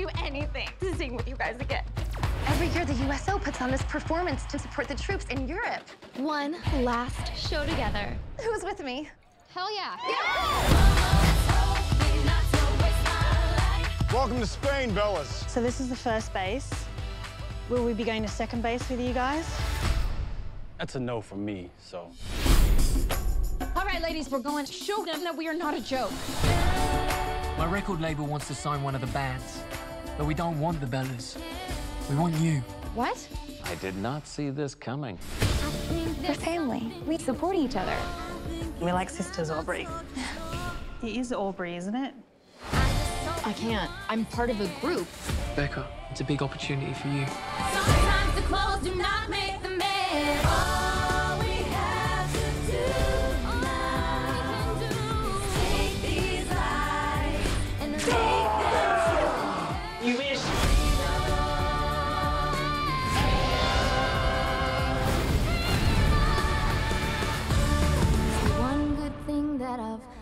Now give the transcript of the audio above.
do anything to sing with you guys again. Every year, the USO puts on this performance to support the troops in Europe. One last show together. Who's with me? Hell yeah. Welcome to Spain, Bellas. So this is the first base. Will we be going to second base with you guys? That's a no from me, so. All right, ladies, we're going to show them that we are not a joke. My record label wants to sign one of the bands, but we don't want the Bellas. We want you. What? I did not see this coming. We're family. We support each other. We're like sisters, Aubrey. It is Aubrey, isn't it? I can't. I'm part of a group. Beca, it's a big opportunity for you. I've